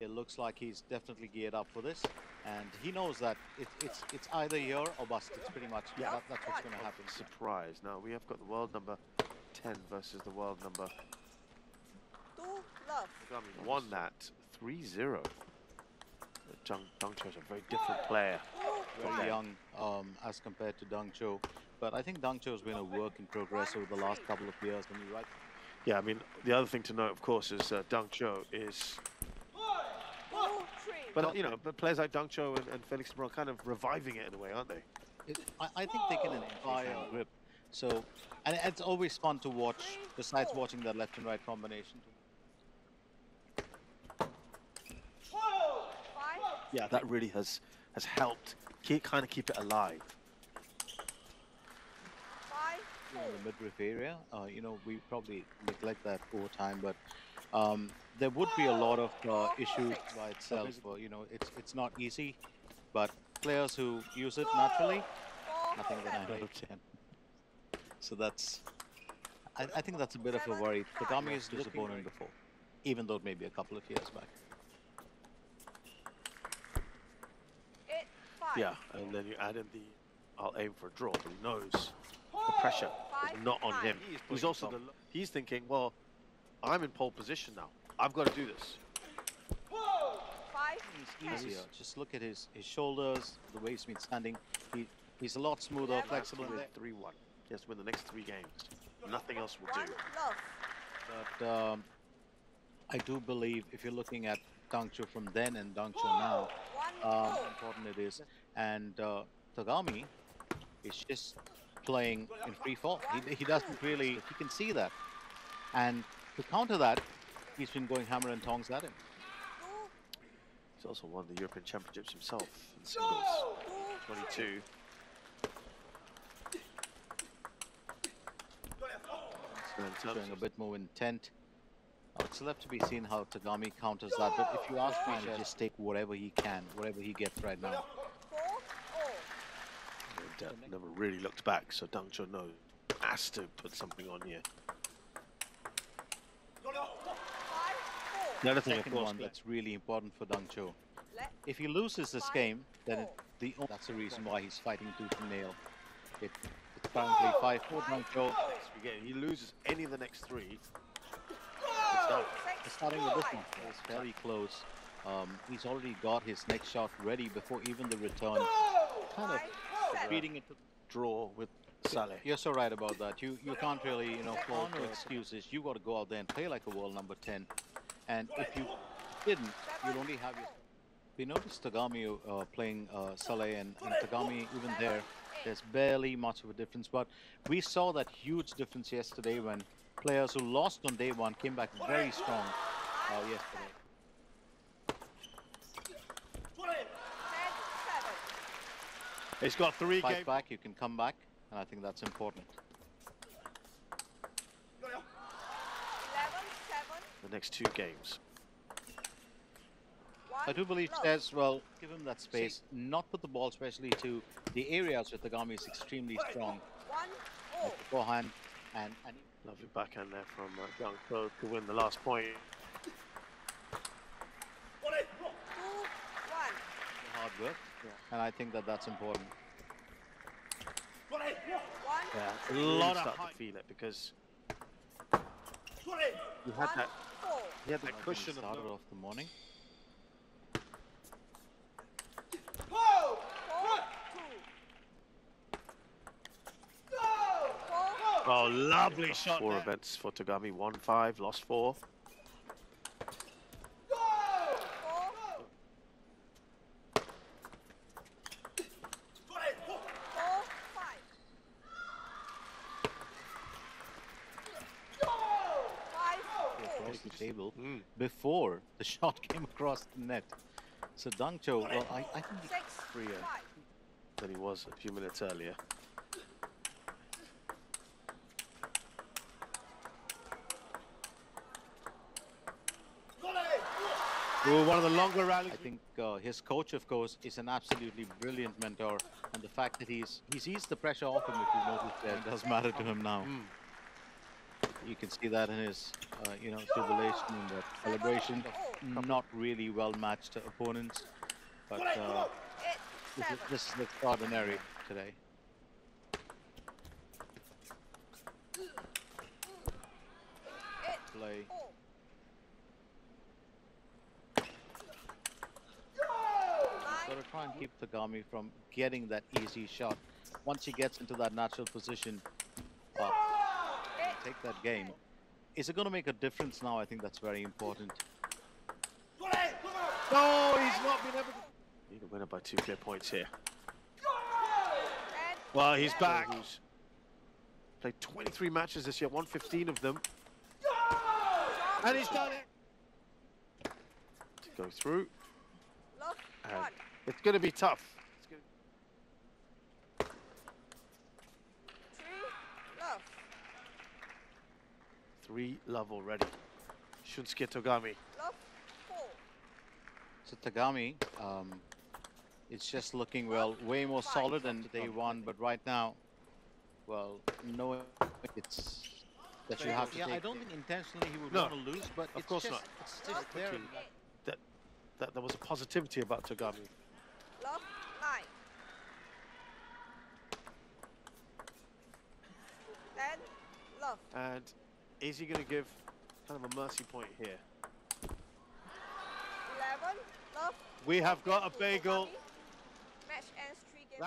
It looks like he's definitely geared up for this, and he knows that it, it's it's either here or bust. It's pretty much yeah. That, that's what's going to happen. Surprise! Now we have got the world number 10 versus the world number. Two love. Won that 3-0. Dang, Dang Qiu is a very different player. Very young um, as compared to Dang Qiu, but I think Dang Qiu has been a work in progress over the last couple of years. When you right. Yeah, I mean the other thing to note, of course, is uh, Dang Qiu is but you know, but players like Dang Qiu and, and Felix are kind of reviving it in a way, aren't they? It, I, I, think they can inspire grip. So, and it's always fun to watch, besides watching that left and right combination. Yeah, that really has has helped keep, kind of keep it alive. In know, the midriff area, uh, you know, we probably neglect that over time, but um, there would be a lot of uh, issues by itself. Uh, you know, it's it's not easy, but players who use it naturally, nothing but 9 out of 10. So that's, I, I, think that's a bit of a worry. Togami has this opponent before, even though it may be a couple of years back. Yeah, and then you add in the, I'll aim for a draw, but he knows the pressure is not on him. He's also, the, he's thinking, well, I'm in pole position now. I've got to do this. He's easier. Just look at his, his shoulders, the way he's been standing. He, he's a lot smoother, flexible. 3-1. He has to win the next three games. Nothing else will do. But um, I do believe if you're looking at Dang Qiu from then and Dang Qiu now, um, how important it is. And uh, Togami is just playing in free fall. He, he doesn't really, he can see that. And to counter that, he's been going hammer and tongs at him. He's also won the European Championships himself in singles 22. Showing a bit more intent. Uh, it's left to be seen how Togami counters that, but if you ask me, he just take whatever he can, whatever he gets right now. never really looked back, so Dang Qiu knows has to put something on here. The other thing, of course, one that's really important for Dang Qiu. If he loses this game, then it, the that's the reason why he's fighting tooth and nail. It, it's currently 5-4 Dang Qiu. Again, he loses any of the next three. It's starting with this one. It's very close. Um, he's already got his next shot ready before even the return. Kind of feeding it to draw with Saleh. You're so right about that. You you can't really, you know, fall no excuses. You got to go out there and play like a world number 10. And if you didn't, you'd only have your... We noticed Togami uh, playing uh, Saleh and, and Togami even there. There's barely much of a difference, but we saw that huge difference yesterday when players who lost on day one came back very strong uh, yesterday. He's got three Fight games. back, you can come back, and I think that's important. the next two games. I do believe Tez well, give him that space, not put the ball especially to the areas where Togami is extremely strong. Like forehand and, and lovely backhand there from uh, Young Pro to win the last point. Hard work, yeah. and I think that that's important. Yeah, a lot of start to feel it because you had that he had that cushion started off the morning. Oh, lovely shot. Four there. events for Togami, 1-5, lost four. Table mm. before the shot came across the net. So Dang Qiu, well, I, I think he's freer than he was a few minutes earlier. one of the longer rallies. I think uh, his coach, of course, is an absolutely brilliant mentor, and the fact that he's he's eased the pressure off him, if you notice, that does matter to him now. Mm. You can see that in his, uh, you know, jubilation and the celebration. Oh, Not really well matched opponents, but uh, this, is, this is extraordinary today. Play. Got to try and keep Togami from getting that easy shot. Once he gets into that natural position, take that game. Is it going to make a difference now? I think that's very important. No, he's not been able to. Need to win it by two clear points here. Well, he's back. Who's played 23 matches this year, won 15 of them, and he's done it. To go through, and it's going to be tough. It's gonna... Three, love. Three love already. Shunsuke Togami. Love, four. So Togami, um, it's just looking well, way more solid than day one. But right now, well, no, it's that you have to Yeah, take. I I don't think intentionally he would No, want to lose, but of it's course just, not. It's just there. Okay. That, that there was a positivity about Togami. Love, nine. Ten, love. And is he going to give kind of a mercy point here? Eleven, love. We have got a bagel. Match ends three games.